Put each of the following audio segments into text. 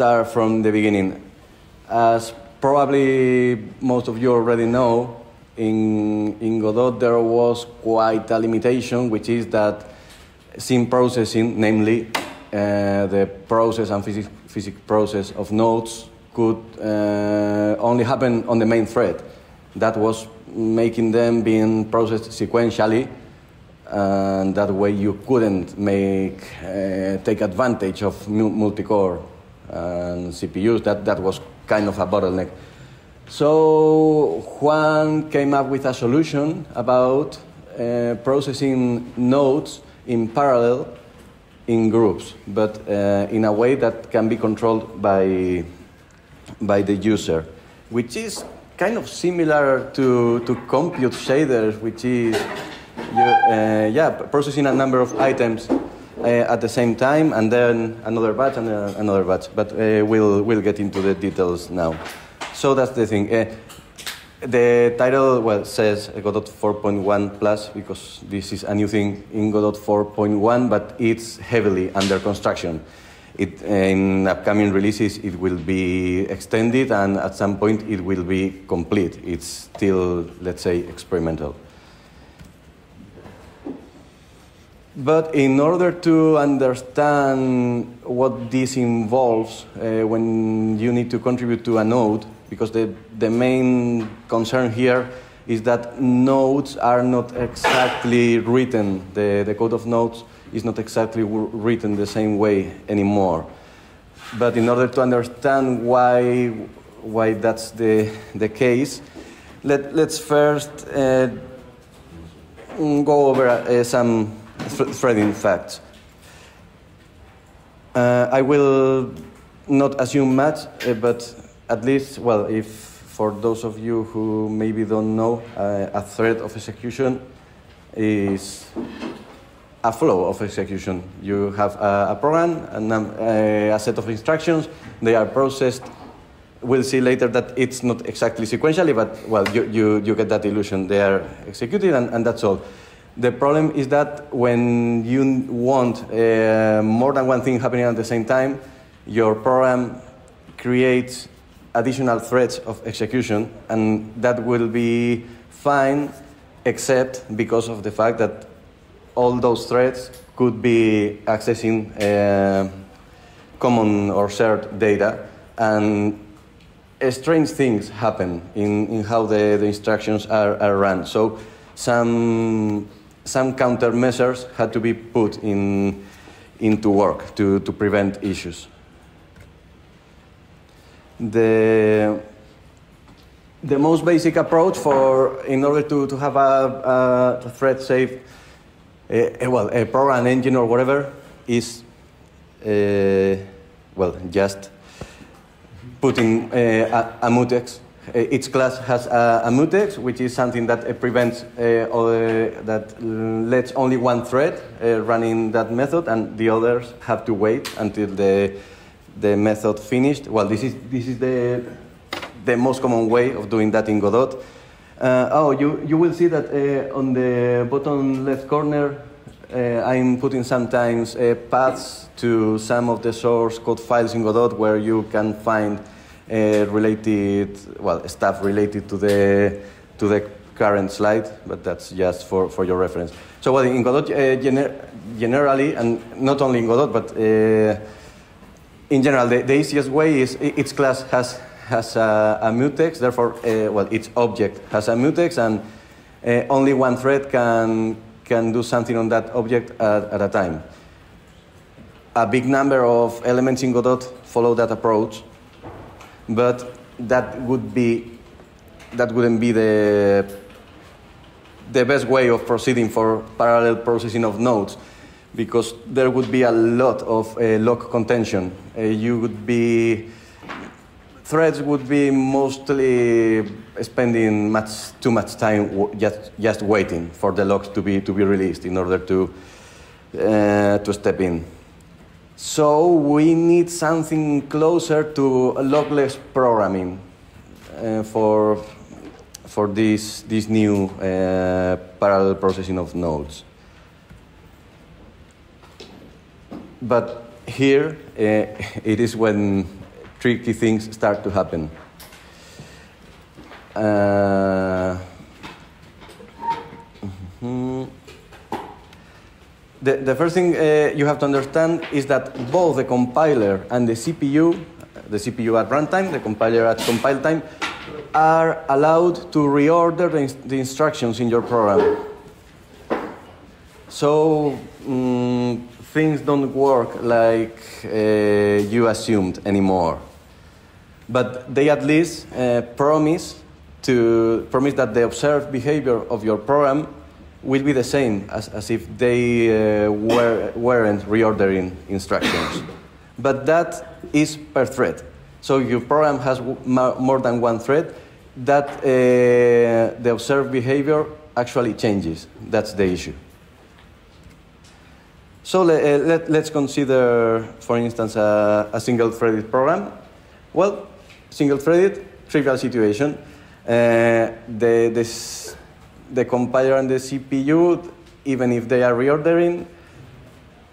start from the beginning. As probably most of you already know, in, in Godot there was quite a limitation, which is that scene processing, namely uh, the process and physics, physics process of nodes, could uh, only happen on the main thread. That was making them being processed sequentially, and that way you couldn't make uh, take advantage of multi-core and CPUs. That that was kind of a bottleneck. So Juan came up with a solution about uh, processing nodes in parallel in groups, but uh, in a way that can be controlled by by the user, which is kind of similar to, to compute shaders, which is you, uh, yeah, processing a number of items at the same time, and then another batch and uh, another batch. But uh, we'll, we'll get into the details now. So that's the thing. Uh, the title well says Godot 4.1 plus because this is a new thing in Godot 4.1, but it's heavily under construction. It, in upcoming releases, it will be extended, and at some point, it will be complete. It's still, let's say, experimental. But in order to understand what this involves uh, when you need to contribute to a node, because the, the main concern here is that nodes are not exactly written, the, the code of nodes is not exactly written the same way anymore. But in order to understand why, why that's the, the case, let, let's first uh, go over uh, some th threading facts. Uh, I will not assume much, uh, but at least, well, if for those of you who maybe don't know, uh, a thread of execution is a flow of execution. You have a, a program and a, a, set of instructions. They are processed. We'll see later that it's not exactly sequentially, but well, you, you, you get that illusion. They are executed, and, and that's all. The problem is that when you want uh, more than one thing happening at the same time, your program creates additional threads of execution, and that will be fine, except because of the fact that all those threads could be accessing uh, common or shared data, and strange things happen in, in how the, the instructions are, are run. So some, some countermeasures had to be put in, into work to, to prevent issues. The, the most basic approach for, in order to, to have a, a thread safe uh, well, a program engine or whatever is, uh, well, just putting uh, a, a mutex. Each class has a, a, mutex, which is something that prevents, or, that lets only one thread running that method, and the others have to wait until the, the method finished. Well, this is, this is the, the most common way of doing that in Godot. Uh, oh, you, you will see that uh, on the bottom left corner, uh, I'm putting sometimes uh, paths to some of the source code files in Godot where you can find uh, related, well, stuff related to the, to the current slide, but that's just for, for your reference. So well, in Godot, uh, gener generally, and not only in Godot, but uh, in general, the, the easiest way is each class has has a, a mutex, therefore, uh, well, each object has a mutex, and uh, only one thread can, can do something on that object at, at, a time. A big number of elements in Godot follow that approach, but that would be that wouldn't be the the best way of proceeding for parallel processing of nodes because there would be a lot of uh, lock contention. Uh, you would be threads would be mostly spending much too much time just just waiting for the locks to be to be released in order to uh, to step in. So we need something closer to lockless programming uh, for for this this new uh, parallel processing of nodes. But here uh, it is when tricky things start to happen. Uh, mhm. The, the first thing uh, you have to understand is that both the compiler and the CPU, the CPU at runtime, the compiler at compile time, are allowed to reorder the, the instructions in your program. So mm, things don't work like uh, you assumed anymore. But they at least uh, promise to promise that the observed behavior of your program will be the same as, as if they uh, were, weren't reordering instructions. But that is per thread. So your program has more than one thread, that uh, the observed behavior actually changes. That's the issue. So let, uh, let, let's consider, for instance, a, a single-threaded program. Well, single-threaded, trivial situation. Uh, the, this, the compiler and the CPU, even if they are reordering,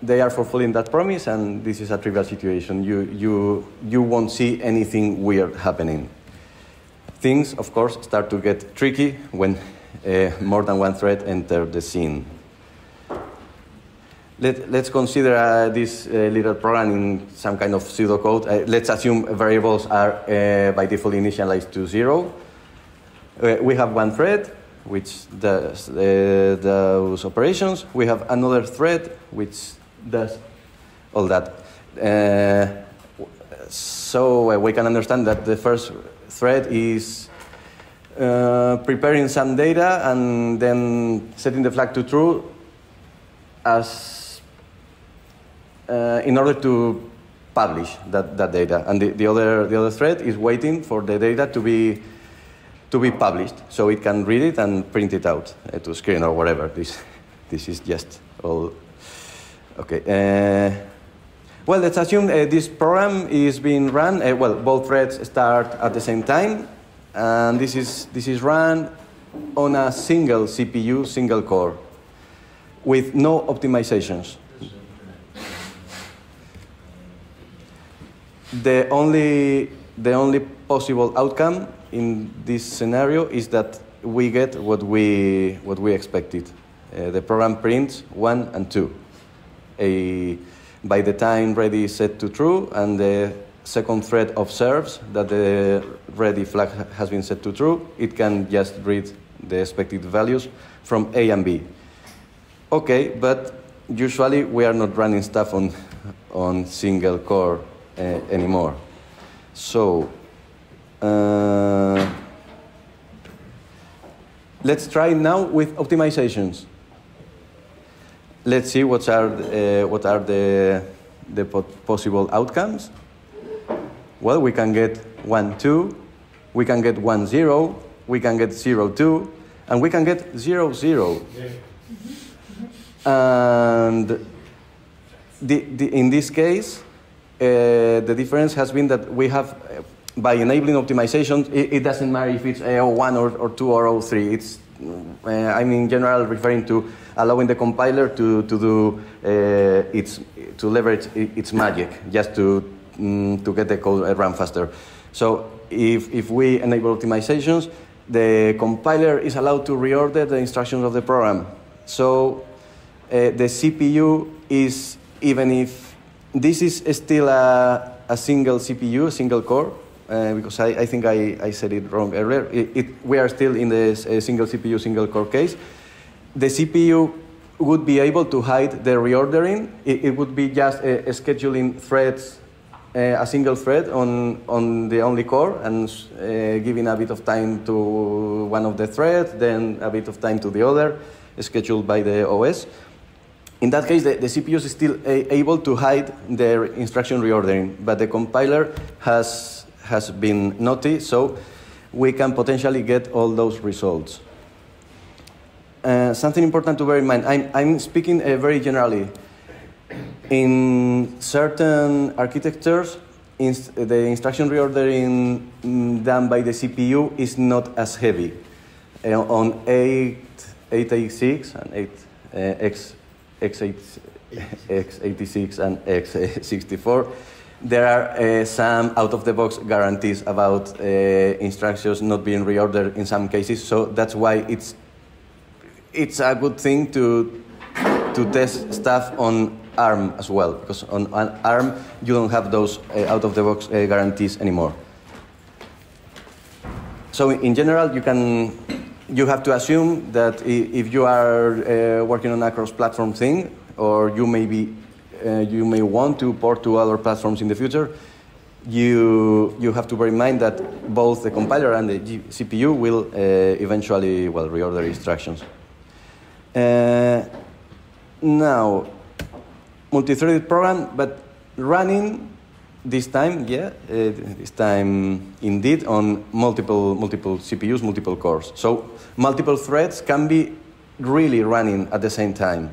they are fulfilling that promise, and this is a trivial situation. You, you, you won't see anything weird happening. Things, of course, start to get tricky when uh, more than one thread enter the scene. Let, us consider uh, this uh, little program in some kind of pseudocode. Uh, let's assume variables are uh, by default initialized to zero. Uh, we have one thread which does uh, those operations. We have another thread which does all that. so we can understand that the first thread is preparing some data and then setting the flag to true as uh, in order to publish that, that data. And the, the, other, the other thread is waiting for the data to be, to be published so it can read it and print it out uh, to screen or whatever. This, this is just all. Okay. Uh, well, let's assume uh, this program is being run. Uh, well, both threads start at the same time, and this is, this is run on a single CPU, single core, with no optimizations. The only, the only possible outcome in this scenario is that we get what we, what we expected. Uh, the program prints 1 and 2. A, by the time ready is set to true and the second thread observes that the ready flag has been set to true, it can just read the expected values from A and B. Okay, but usually we are not running stuff on, on single core uh, anymore. So, uh, let's try now with optimizations. Let's see what are, uh, what are the, the possible outcomes. Well, we can get 1, 2, we can get 1, 0, we can get 0, 2, and we can get 0, 0. And the, the, in this case, uh, the difference has been that we have, by enabling optimization, it, it, doesn't matter if it's AO1 or, or 2 or 03. It's, uh, I'm in general referring to allowing the compiler to, to do uh, its, to leverage its magic, just to, um, to get the code run faster. So if, if we enable optimizations, the compiler is allowed to reorder the instructions of the program. So uh, the CPU is, even if this is still a, a single CPU, a single core, uh, because I, I think I, I, said it wrong earlier. It, it, we are still in the uh, single CPU, single core case. The CPU would be able to hide the reordering. It, it would be just uh, scheduling threads, a single thread on, on the only core and giving a bit of time to one of the threads, then a bit of time to the other, scheduled by the OS. In that case, the, the CPU is still able to hide their instruction reordering, but the compiler has, has been naughty, so we can potentially get all those results. Uh, something important to bear in mind, I'm, I'm speaking uh, very generally. In certain architectures, inst the instruction reordering mm, done by the CPU is not as heavy. Uh, on 8, 886 and 8, uh, X, X86 and X64, there are uh, some out-of-the-box guarantees about uh, instructions not being reordered in some cases. So that's why it's it's a good thing to to test stuff on ARM as well, because on, on ARM you don't have those uh, out-of-the-box uh, guarantees anymore. So in general, you can you have to assume that if you are uh, working on a cross-platform thing, or you may be uh, you may want to port to other platforms in the future, you, you have to bear in mind that both the compiler and the G CPU will uh, eventually well, reorder instructions. Uh, now, multi-threaded program, but running this time, yeah, uh, this time indeed on multiple, multiple CPUs, multiple cores. So multiple threads can be really running at the same time.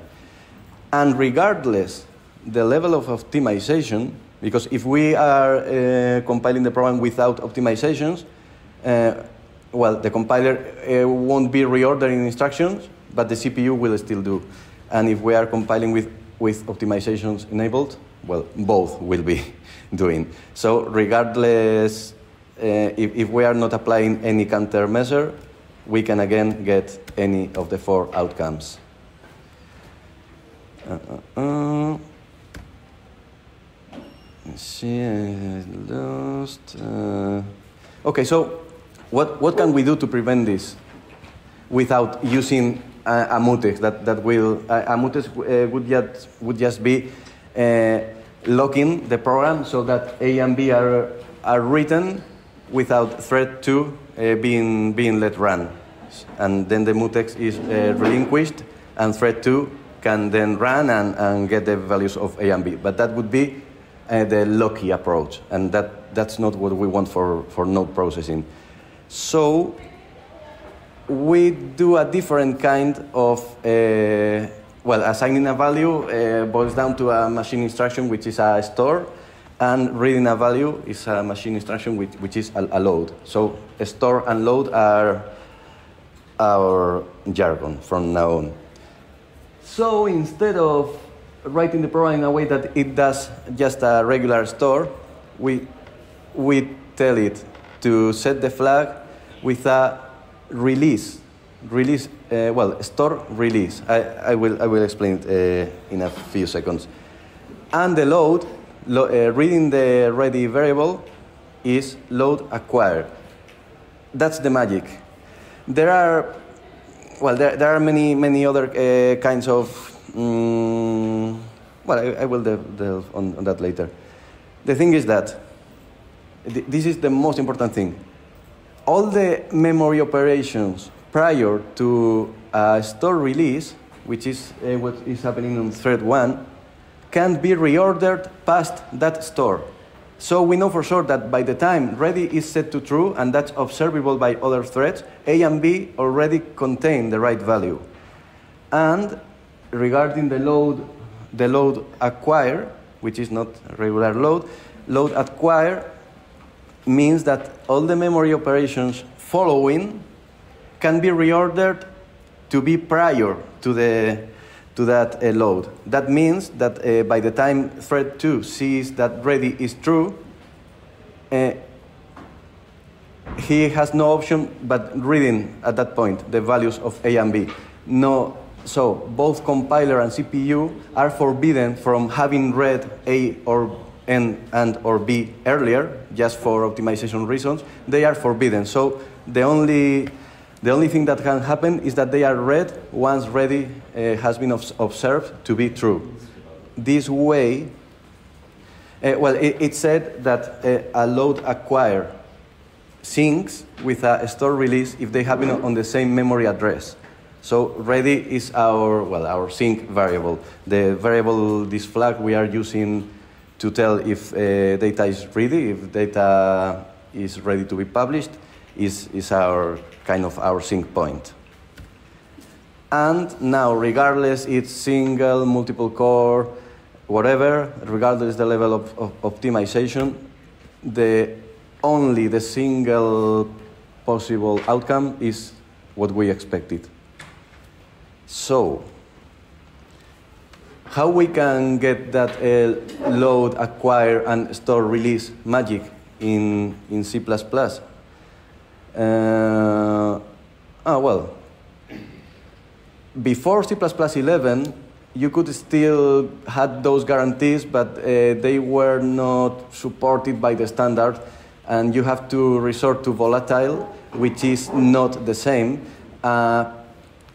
And regardless the level of optimization, because if we are uh, compiling the program without optimizations, uh, well, the compiler uh, won't be reordering instructions, but the CPU will still do. And if we are compiling with, with optimizations enabled, well, both will be doing. So regardless, uh, if, if we are not applying any countermeasure, we can again get any of the four outcomes. Uh, uh, uh. I lost. Uh, okay, so what, what can we do to prevent this without using a, a mutex that, that will, a, a mutex uh, would, just, would just be uh, locking the program so that A and B are, are written without thread 2 uh, being, being let run. And then the mutex is uh, relinquished and thread 2 can then run and, and get the values of A and B. But that would be uh, the locky approach, and that, that's not what we want for, for node processing. So we do a different kind of, uh, well, assigning a value uh, boils down to a machine instruction, which is a store, and reading a value is a machine instruction, which, which is a, a load. So store and load are our jargon from now on. So instead of writing the program in a way that it does just a regular store, we, we tell it to set the flag with a release. Release, uh, well, store release. I, I, will, I will explain it uh, in a few seconds. And the load, lo, uh, reading the ready variable, is load acquired. That's the magic. There are, well, there, there are many, many other uh, kinds of Mm, well, I, I will delve, delve on, on, that later. The thing is that th this is the most important thing. All the memory operations prior to a store release, which is uh, what is happening on thread 1, can be reordered past that store. So we know for sure that by the time ready is set to true, and that's observable by other threads, A and B already contain the right value. And regarding the load, the load acquire, which is not regular load, load acquire means that all the memory operations following can be reordered to be prior to the to that uh, load. That means that uh, by the time thread 2 sees that ready is true, uh, he has no option but reading at that point the values of A and B. No so both compiler and CPU are forbidden from having read A or N and or B earlier, just for optimization reasons. They are forbidden. So the only, the only thing that can happen is that they are read once ready uh, has been observed to be true. This way, uh, well, it, it, said that uh, a load acquire syncs with a store release if they happen on the same memory address. So ready is our, well, our sync variable. The variable, this flag we are using to tell if uh, data is ready, if data is ready to be published, is, is our kind of our sync point. And now, regardless it's single, multiple core, whatever, regardless the level of, of optimization, the only the single possible outcome is what we expected. So, how we can get that uh, load, acquire, and store release magic in, in C++? Uh, ah, well, before C++ 11, you could still had those guarantees, but uh, they were not supported by the standard, and you have to resort to volatile, which is not the same, uh,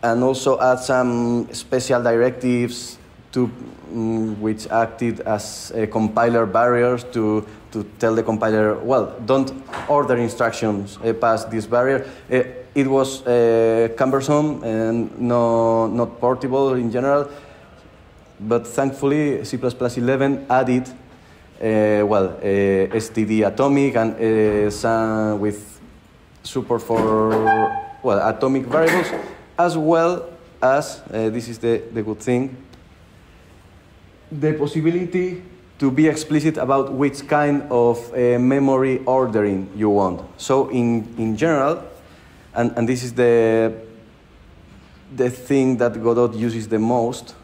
and also add some special directives to, um, which acted as compiler barriers to, to tell the compiler, well, don't order instructions uh, past this barrier. Uh, it was uh, cumbersome and no, not portable in general, but thankfully C++11 added, well, STD atomic and some with support for, well, atomic variables, as well as, this is the, the good thing, the possibility to be explicit about which kind of uh, memory ordering you want. So in, in general, and, and this is the, the thing that Godot uses the most,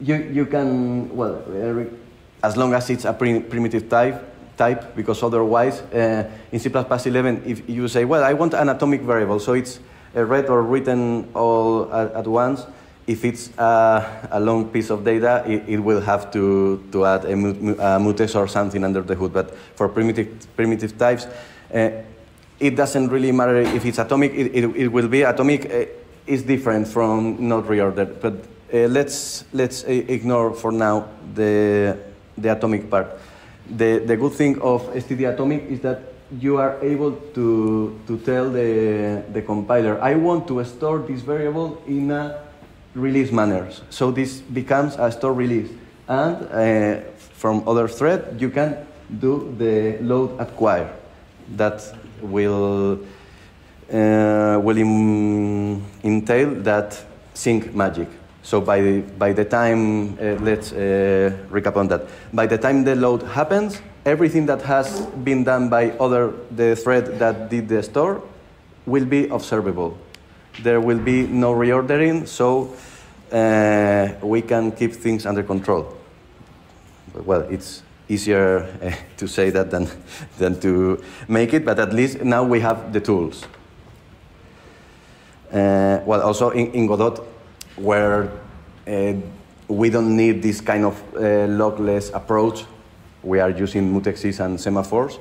you, you can, well, uh, as long as it's a primitive type, type, because otherwise, uh, in C++ 11, if you say, well, I want an atomic variable, so it's uh, read or written all at, at once, if it's a, a, long piece of data, it, it, will have to, to add a, a, mutex or something under the hood. But for primitive, primitive types, uh, it doesn't really matter if it's atomic. It, it, it will be atomic. Uh, is different from not reordered. But uh, let's let's uh, ignore for now the the atomic part. The the good thing of STD atomic is that you are able to to tell the the compiler, I want to store this variable in a release manners. So this becomes a store release. And uh, from other thread, you can do the load acquire. That will, uh, will entail that sync magic. So by the, by the time, uh, let's uh, recap on that. By the time the load happens, everything that has been done by other, the thread that did the store will be observable there will be no reordering, so uh, we can keep things under control. Well, it's easier uh, to say that than, than to make it, but at least now we have the tools. Uh, well, also in, in, Godot, where uh, we don't need this kind of uh, lockless approach, we are using mutexes and semaphores.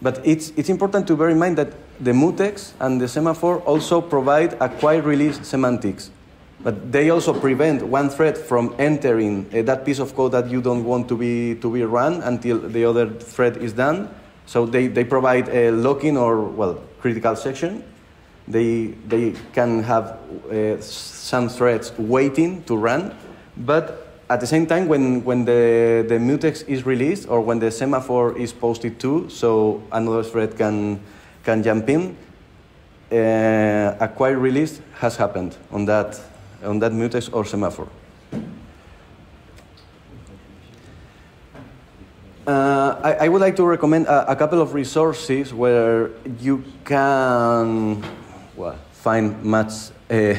But it's, it's important to bear in mind that the mutex and the semaphore also provide a acquire release semantics. But they also prevent one thread from entering uh, that piece of code that you don't want to be, to be run until the other thread is done. So they, they provide a locking or, well, critical section. They, they can have uh, some threads waiting to run, but at the same time, when, when the, the mutex is released or when the semaphore is posted too, so another thread can, can jump in, uh, acquire release has happened on that, on that mutex or semaphore. Uh, I, I, would like to recommend a, a, couple of resources where you can well, find much uh,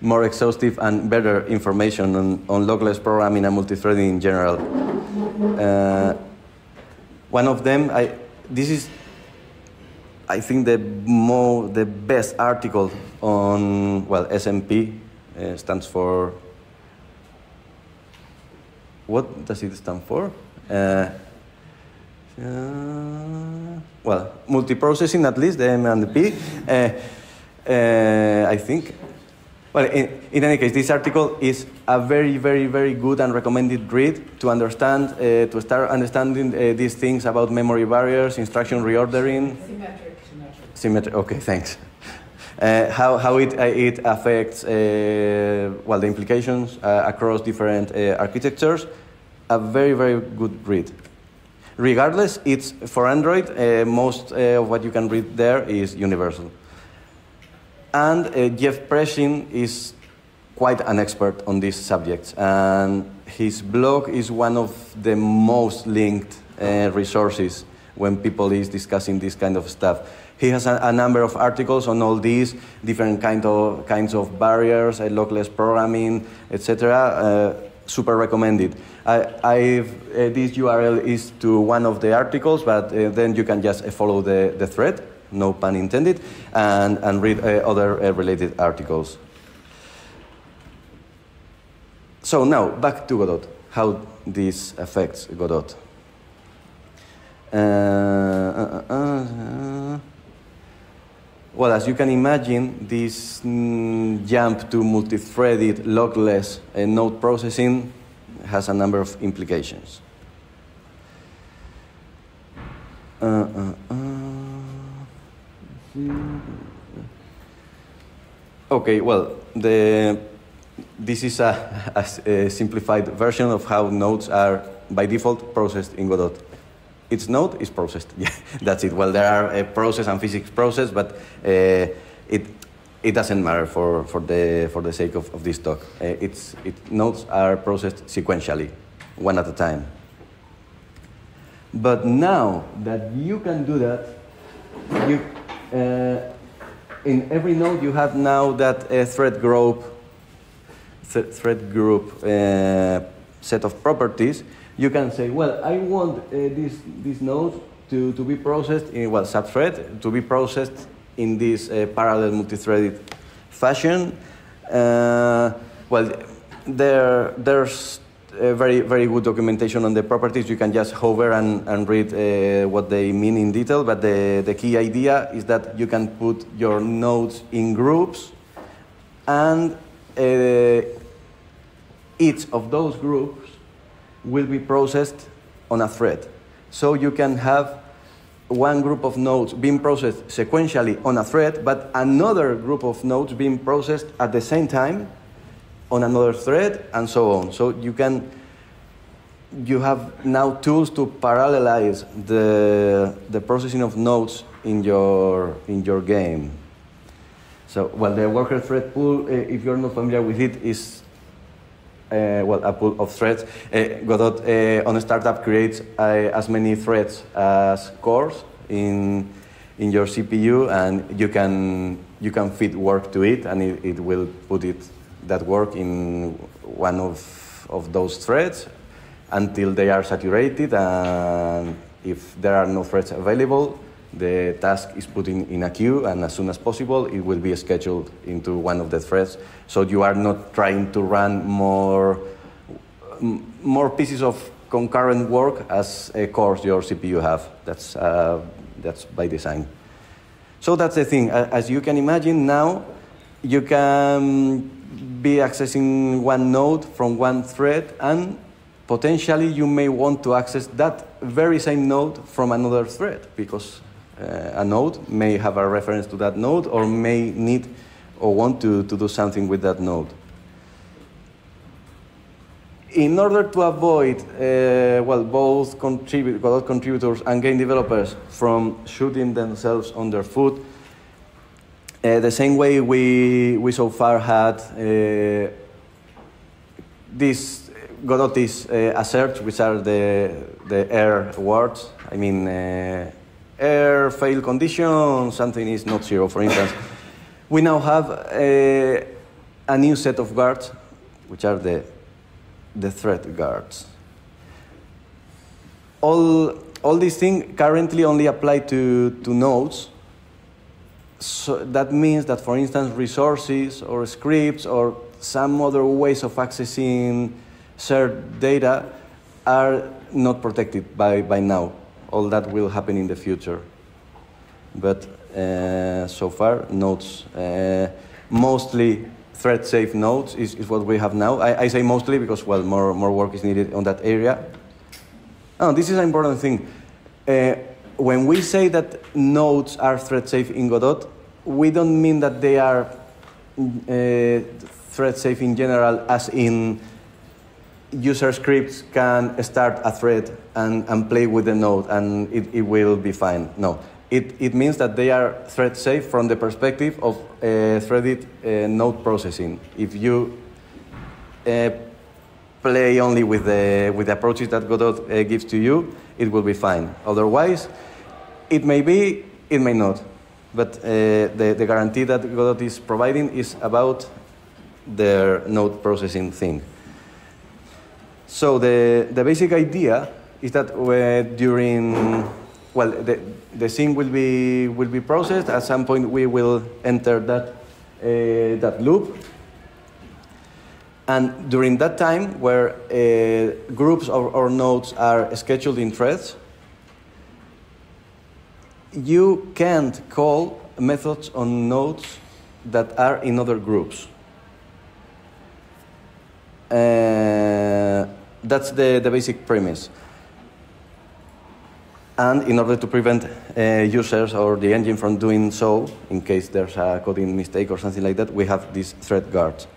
more exhaustive and better information on, on lockless programming and multithreading in general. Uh, one of them, I, this is, I think, the, more, the best article on, well, SMP uh, stands for, what does it stand for? Uh, uh, well, multiprocessing at least, the M and the P. Uh, uh, I think well, in, in, any case, this article is a very, very, very good and recommended read to understand, uh, to start understanding uh, these things about memory barriers, instruction reordering. Symmetric. Symmetric. Okay, thanks. Uh, how, how it, uh, it affects, uh, well, the implications uh, across different architectures. A very, very good read. Regardless, it's for Android, most of what you can read there is universal. And uh, Jeff Preshing is quite an expert on these subjects. And his blog is one of the most linked uh, resources when people is discussing this kind of stuff. He has a, a number of articles on all these different kind of, kinds of barriers, uh, lockless programming, etc. Uh, super recommended. I, uh, this URL is to one of the articles, but uh, then you can just uh, follow the, the thread, no pun intended, and, and read uh, other uh, related articles. So now, back to Godot, how this affects Godot. Uh, well, as you can imagine, this mm, jump to multi-threaded, lockless uh, node processing has a number of implications. Uh, uh. Okay, well, the, this is a, a, a simplified version of how nodes are by default processed in Godot. Its node is processed. Yeah, that's it. Well, there are a process and physics process, but uh, it it doesn't matter for, for the for the sake of, of this talk. Uh, its it nodes are processed sequentially, one at a time. But now that you can do that, you uh, in every node you have now that uh, thread group th thread group uh, set of properties you can say, well, I want uh, this, this node to, to be processed in, well, subthread, to be processed in this uh, parallel multi-threaded fashion. Uh, well, there, there's very, very good documentation on the properties. You can just hover and, and read uh, what they mean in detail, but the, the key idea is that you can put your nodes in groups and uh, each of those groups will be processed on a thread. So you can have one group of nodes being processed sequentially on a thread, but another group of nodes being processed at the same time on another thread, and so on. So you can you have now tools to parallelize the the processing of nodes in your in your game. So, well, the worker thread pool, eh, if you're not familiar with it, is uh, well, a pool of threads. Uh, Godot uh, on a startup creates as many threads as cores in in your CPU, and you can you can feed work to it, and it, it will put it that work in one of of those threads until they are saturated, and if there are no threads available, the task is put in, in a queue, and as soon as possible, it will be scheduled into one of the threads. So you are not trying to run more, more pieces of concurrent work as a cores your CPU have. That's, uh, that's by design. So that's the thing. As you can imagine now, you can be accessing one node from one thread and potentially you may want to access that very same node from another thread because uh, a node may have a reference to that node or may need or want to, to do something with that node. In order to avoid, uh, well, both contribut contributors and game developers from shooting themselves on their foot, uh, the same way we, we so far had uh, these Godot's uh, asserts, which are the, the air words. I mean, uh, fail condition, something is not zero, for instance, we now have a, a new set of guards, which are the, the thread guards. All, all these things currently only apply to, to nodes. So that means that, for instance, resources or scripts or some other ways of accessing shared data are not protected by, by now all that will happen in the future. But uh, so far, nodes, uh, mostly thread-safe nodes is, is what we have now. I, I, say mostly because, well, more, more work is needed on that area. Oh, this is an important thing. Uh, when we say that nodes are thread-safe in Godot, we don't mean that they are uh, thread-safe in general, as in user scripts can start a thread and, and play with the node and it, it will be fine. No, it, it means that they are thread safe from the perspective of uh, threaded uh, node processing. If you uh, play only with the, with the approaches that Godot uh, gives to you, it will be fine. Otherwise, it may be, it may not. But uh, the, the guarantee that Godot is providing is about their node processing thing. So the, the basic idea is that uh, during, well, the, the thing will be, will be processed. At some point, we will enter that, uh, that loop. And during that time, where uh, groups or, or nodes are scheduled in threads, you can't call methods on nodes that are in other groups. Uh, that's the, the basic premise. And in order to prevent uh, users or the engine from doing so, in case there's a coding mistake or something like that, we have these thread guards.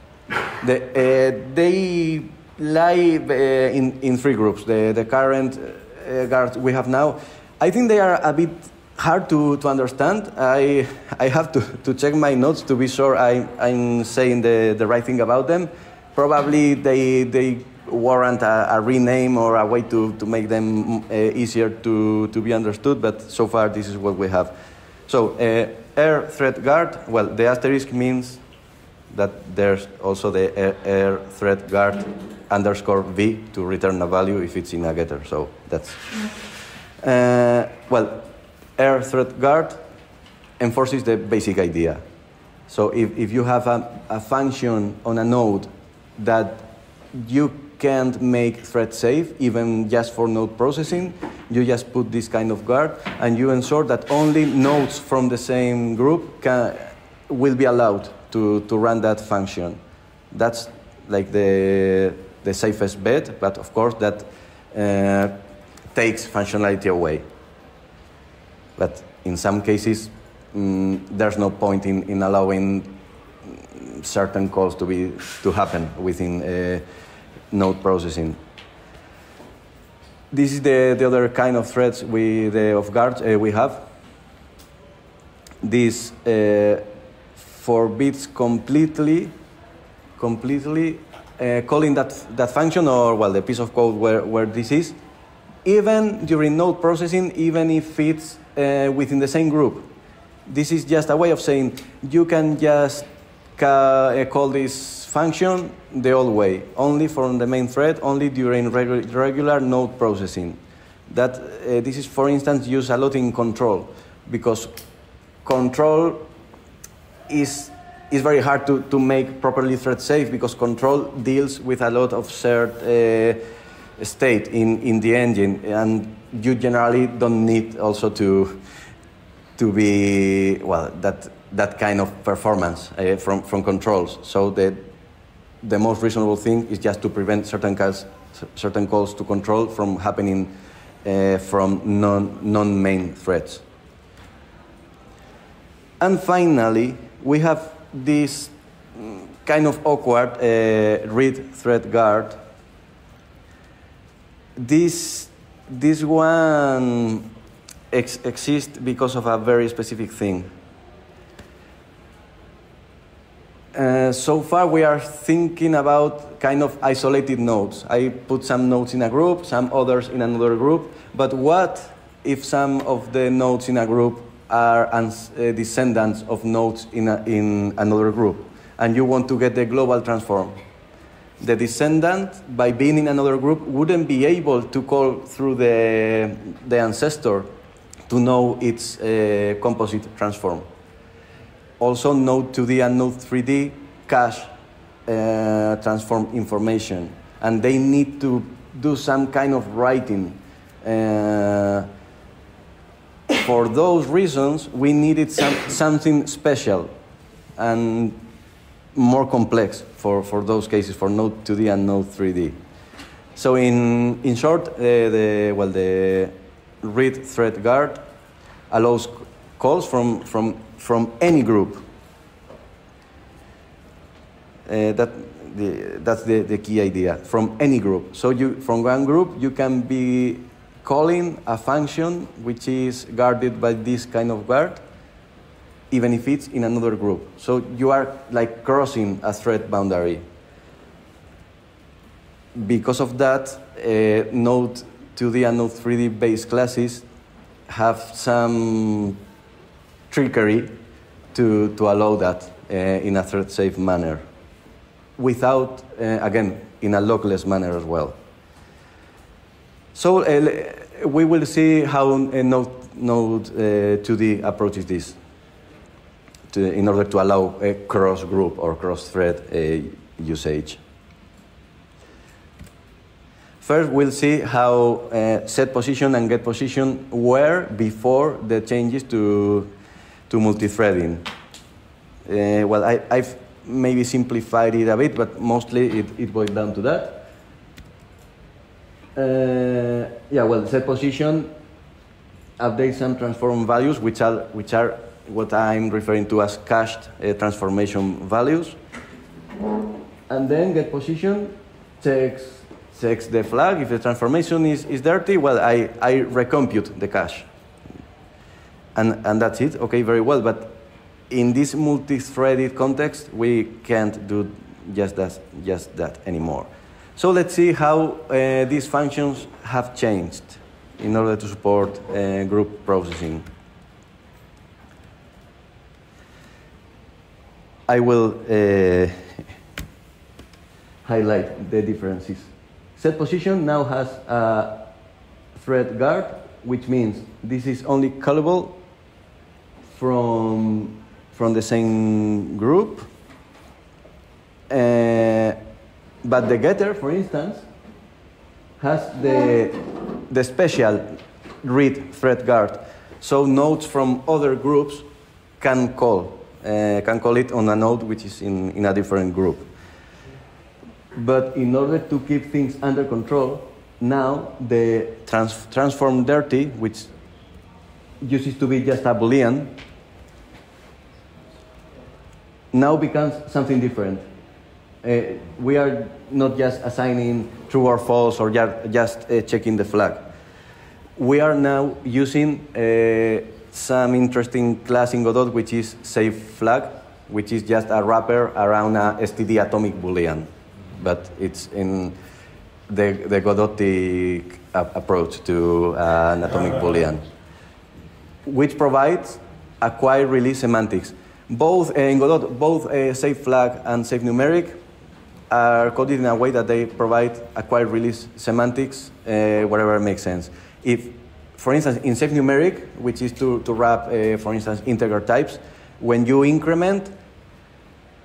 The, uh, they lie uh, in, in three groups. The, the current uh, guards we have now, I think they are a bit hard to, to understand. I, I have to, to check my notes to be sure I, I'm saying the, the right thing about them. Probably they, they warrant a, a rename or a way to, to make them uh, easier to, to be understood, but so far this is what we have. So, uh, air thread guard, well, the asterisk means that there's also the air, thread guard underscore v to return a value if it's in a getter. So that's uh, well, air thread guard enforces the basic idea. So if, if you have a, a function on a node that you can't make thread safe, even just for node processing, you just put this kind of guard and you ensure that only nodes from the same group can, will be allowed to, to run that function. That's like the, the safest bet, but of course that uh, takes functionality away. But in some cases, mm, there's no point in, in allowing certain calls to, be, to happen within uh, node processing. This is the, the other kind of threads we, the, of guards uh, we have. This uh, forbids completely, completely uh, calling that, that function or, well, the piece of code where, where this is, even during node processing, even if it's uh, within the same group. This is just a way of saying you can just ca uh, call this function the old way, only from the main thread, only during regu regular node processing. That uh, this is, for instance, used a lot in control because control is is very hard to, to make properly thread safe because control deals with a lot of shared uh, state in, in the engine. And you generally don't need also to to be well that that kind of performance uh, from from controls. So the the most reasonable thing is just to prevent certain calls certain calls to control from happening uh, from non non main threads. And finally we have this kind of awkward uh, read thread guard. This, this one ex exists because of a very specific thing. Uh, so far, we are thinking about kind of isolated nodes. I put some nodes in a group, some others in another group. But what if some of the nodes in a group are uh, descendants of nodes in, a, in another group, and you want to get the global transform. The descendant, by being in another group, wouldn't be able to call through the, the ancestor to know its uh, composite transform. Also, Node 2D and Node 3D cache uh, transform information, and they need to do some kind of writing. Uh, for those reasons, we needed some, something special and more complex for, for those cases, for Node 2D and Node 3D. So in, in short, uh, the, well, the read thread guard allows calls from, from, from any group. Uh, that, the, that's the, the key idea, from any group. So you, from one group, you can be calling a function which is guarded by this kind of guard, even if it's in another group. So you are like crossing a thread boundary. Because of that, uh, Node 2D and Node 3D based classes have some trickery to, to allow that uh, in a thread safe manner without, uh, again, in a lockless manner as well. So uh, we will see how a Node, Node 2D approaches this to, in order to allow a cross group or cross thread usage. First, we'll see how uh, set position and get position were before the changes to, to multi-threading. Uh, well, I, have maybe simplified it a bit, but mostly it, it boils down to that. Uh, yeah, well, the set position updates some transform values, which are, which are what I'm referring to as cached uh, transformation values. And then get position checks checks the flag. If the transformation is, is dirty, well, I, I recompute the cache. And, and that's it. Okay, very well. But in this multi-threaded context, we can't do just that, just that anymore. So let's see how uh, these functions have changed in order to support uh, group processing. I will uh, highlight the differences. Set position now has a thread guard, which means this is only callable from, from the same group. Uh, but the getter, for instance, has the, the special read thread guard. So nodes from other groups can call, uh, can call it on a node which is in, in a different group. But in order to keep things under control, now the trans transform dirty, which used to be just a boolean, now becomes something different. Uh, we are not just assigning true or false or just uh, checking the flag. We are now using uh, some interesting class in Godot, which is safe flag, which is just a wrapper around a std atomic boolean but it's in the, the Godotic approach to uh, an atomic Boolean, which provides acquire release semantics. Both uh, in Godot, both uh, flag and safe numeric are coded in a way that they provide acquire release semantics uh, makes sense. If, for instance, in safe numeric, which is to, to wrap, uh, for instance, integer types, when you increment,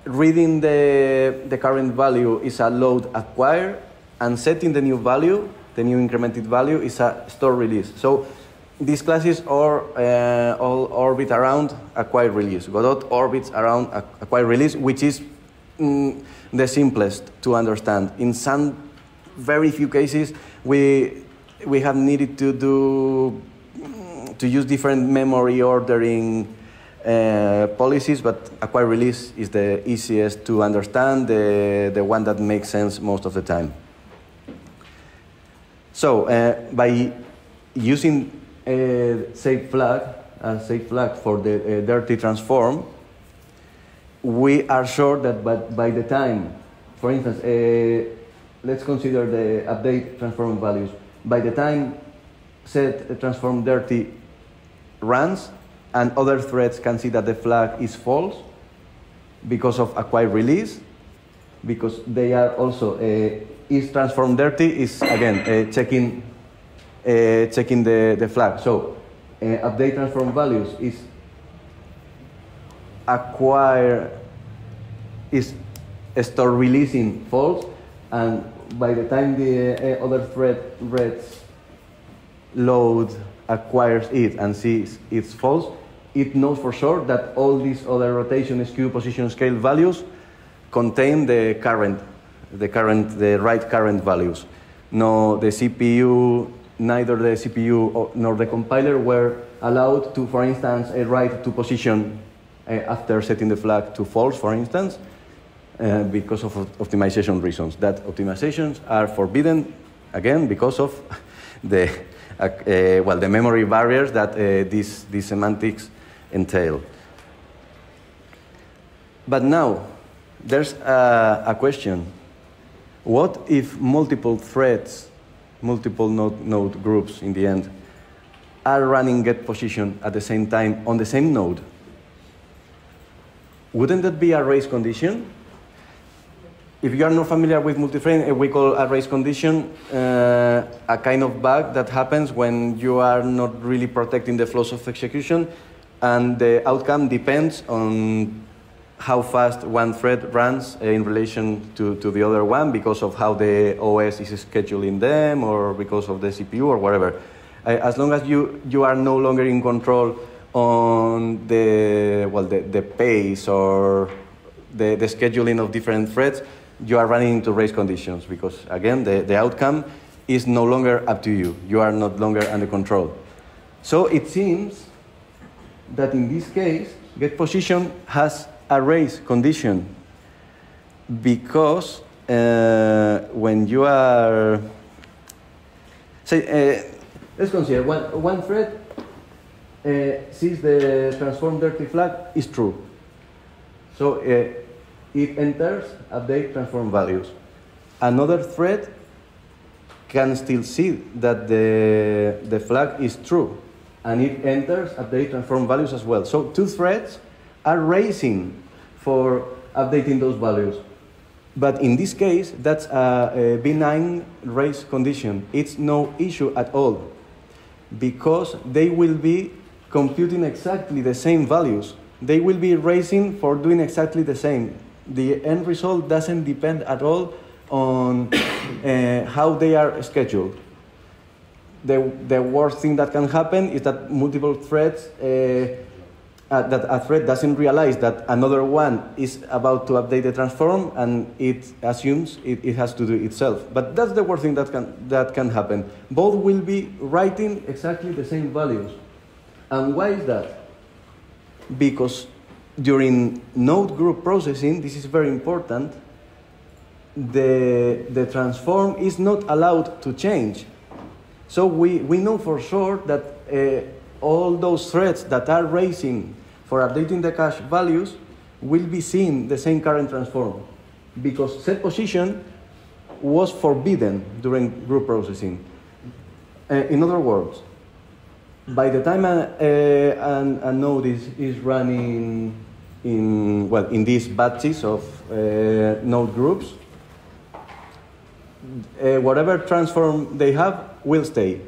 reading the, the current value is a load acquire, and setting the new value, the new incremented value, is a store release. So these classes are, uh, all orbit around acquire release. Godot orbits around acquire release, which is mm, the simplest to understand. In some very few cases, we, we have needed to do to use different memory ordering uh, policies, but acquire release is the easiest to understand, the, the one that makes sense most of the time. So uh, by using a safe flag, a safe flag for the uh, dirty transform, we are sure that by, by the time, for instance, uh, let's consider the update transform values. By the time set transform dirty runs, and other threads can see that the flag is false because of acquire release, because they are also uh, is transform dirty is again uh, checking uh, checking the, the flag. So uh, update transform values is acquire is start releasing false, and by the time the uh, other thread threads load acquires it and sees it's false, it knows for sure that all these other rotation, skew, position, scale values contain the current, the current, the right current values. No, the CPU, neither the CPU nor the compiler were allowed to, for instance, a write to position after setting the flag to false, for instance, uh, because of optimization reasons. That optimizations are forbidden, again, because of the, uh, well, the memory barriers that uh, these, these semantics entail. But now, there's a, a question. What if multiple threads multiple node, node groups in the end, are running get position at the same time on the same node, wouldn't that be a race condition? If you are not familiar with multi-threading, uh, we call a race condition uh, a kind of bug that happens when you are not really protecting the flows of execution, and the outcome depends on how fast one thread runs in relation to, to the other one because of how the OS is scheduling them or because of the CPU or whatever. As long as you, you are no longer in control on the, well, the, the pace or the, the scheduling of different threads, you are running into race conditions because, again, the, the outcome is no longer up to you. You are not longer under control. So it seems that in this case, get position has a race condition because uh, when you are, say, uh, let's consider one, one thread uh, sees the transform dirty flag is true. So uh, it enters update transform values. Another thread can still see that the, the flag is true and it enters update transform values as well. So two threads are racing for updating those values. But in this case, that's a, a benign race condition. It's no issue at all because they will be computing exactly the same values. They will be racing for doing exactly the same. The end result doesn't depend at all on uh, how they are scheduled. The, the worst thing that can happen is that multiple threads uh, uh, that a thread doesn't realize that another one is about to update the transform and it assumes it, it, has to do it itself. But that's the worst thing that can, that can happen. Both will be writing exactly the same values. And why is that? Because during node group processing, this is very important, the, the transform is not allowed to change. So we, we know for sure that uh, all those threads that are racing for updating the cache values will be seeing the same current transform because set position was forbidden during group processing. Uh, in other words, by the time a, a, a node is, is running in, well, in these batches of uh, node groups, uh, whatever transform they have will stay.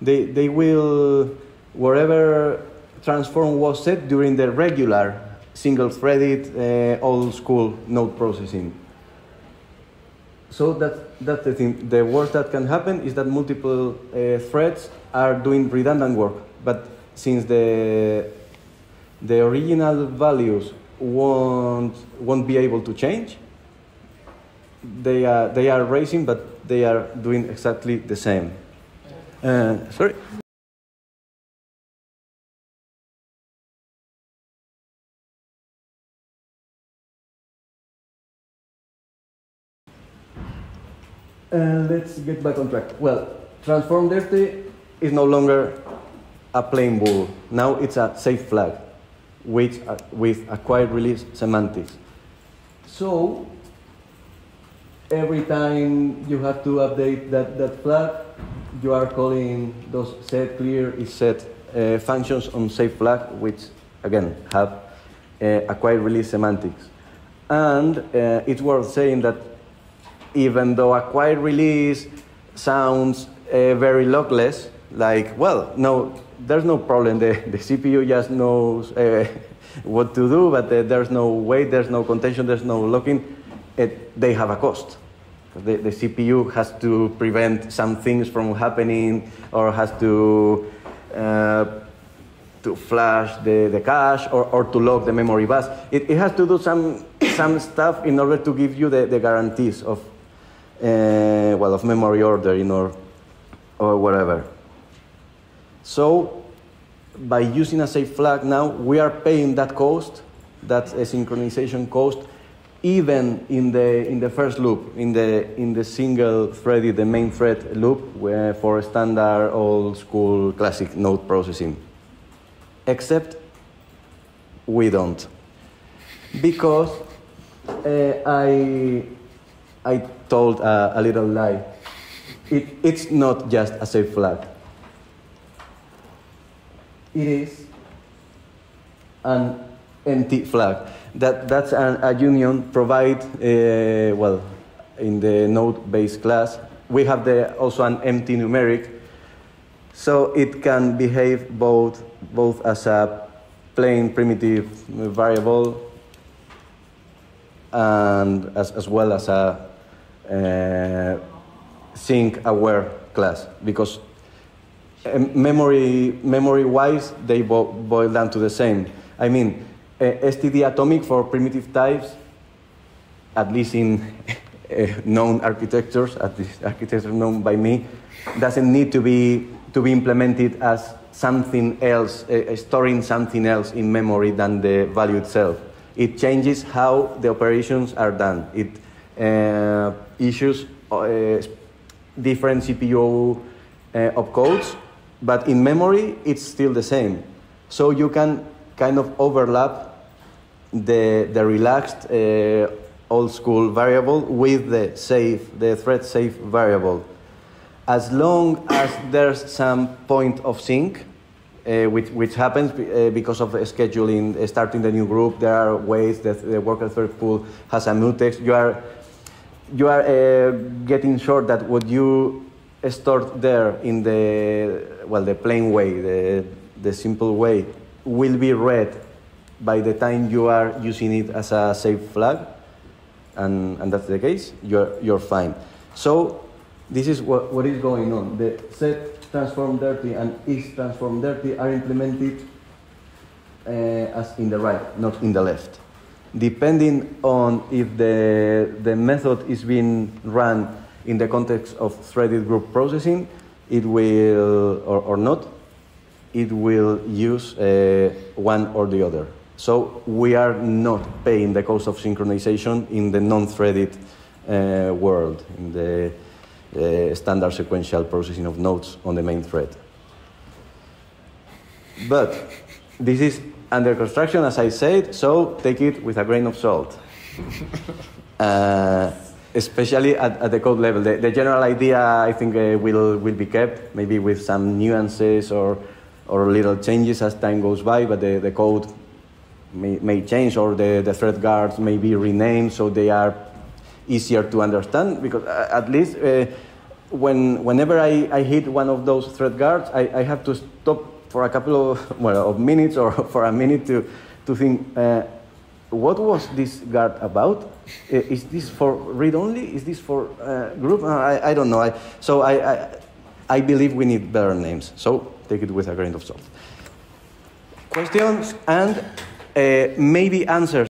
They, they will wherever transform was set during the regular single-threaded uh, old-school node processing. So that's, that's the thing. The worst that can happen is that multiple uh, threads are doing redundant work. But since the, the original values won't, won't be able to change, they are, they are racing, but they are doing exactly the same. Uh, sorry? Uh, let's get back on track. Well, transform dirty is no longer a plain bool. Now it's a safe flag with, uh, with acquired release semantics. So every time you have to update that, that flag, you are calling those set clear is set uh, functions on safe flag, which again have uh, acquired release semantics. And uh, it's worth saying that even though acquired release sounds uh, very lockless, like, well, no, there's no problem. The, the CPU just knows uh, what to do, but uh, there's no wait, there's no contention, there's no locking. It, they have a cost. The, the, CPU has to prevent some things from happening or has to, uh, to flash the, the cache or, or to lock the memory bus. It, it has to do some, some stuff in order to give you the, the guarantees of, uh, well, of memory ordering or, or whatever. So by using a safe flag now, we are paying that cost, that synchronization cost, even in the, in the first loop, in the, in the single threaded, the main thread loop where for standard old school classic node processing. Except we don't. Because uh, I, I told a, a little lie. it, it's not just a safe flag. It is an MTFlag. That, that's an, a union provide, uh, well, in the node-based class. We have the, also an MTNumeric, so it can behave both, both as a plain primitive variable and as, as well as a uh, sync aware class because memory memory wise they bo boil down to the same. I mean uh, std atomic for primitive types at least in uh, known architectures at least architecture known by me doesn't need to be to be implemented as something else uh, storing something else in memory than the value itself. It changes how the operations are done. It issues different CPU opcodes, but in memory, it's still the same. So you can kind of overlap the, the relaxed uh, old school variable with the safe, the thread safe variable. As long as there's some point of sync, uh, which, which happens uh, because of scheduling, uh, starting the new group, there are ways that the worker thread pool has a mutex. You are you are uh, getting sure that what you stored there in the well the plain way the the simple way will be read by the time you are using it as a safe flag. And, and that's the case you're, you're fine. So this is what, what is going on. The set transform dirty and is transform dirty are implemented uh, as in the right not in the left. Depending on if the, the method is being run in the context of threaded group processing, it will, or, or not, it will use uh, one or the other. So we are not paying the cost of synchronization in the non-threaded uh, world, in the uh, standard sequential processing of nodes on the main thread. But this is under construction, as I said, so take it with a grain of salt. especially at, at, the code level. The, the general idea, I think, uh, will, will be kept, maybe with some nuances or, or little changes as time goes by, but the, the code may, may change or the, the thread guards may be renamed so they are easier to understand because uh, at least uh, when, whenever I, I hit one of those thread guards, I, I have to stop for a couple of, well, of minutes or for a minute to, to think, uh, what was this guard about? Uh, is this for read only? Is this for uh, group? Uh, I, I don't know. I, so I, I, I believe we need better names. So take it with a grain of salt. Questions and uh, maybe answers.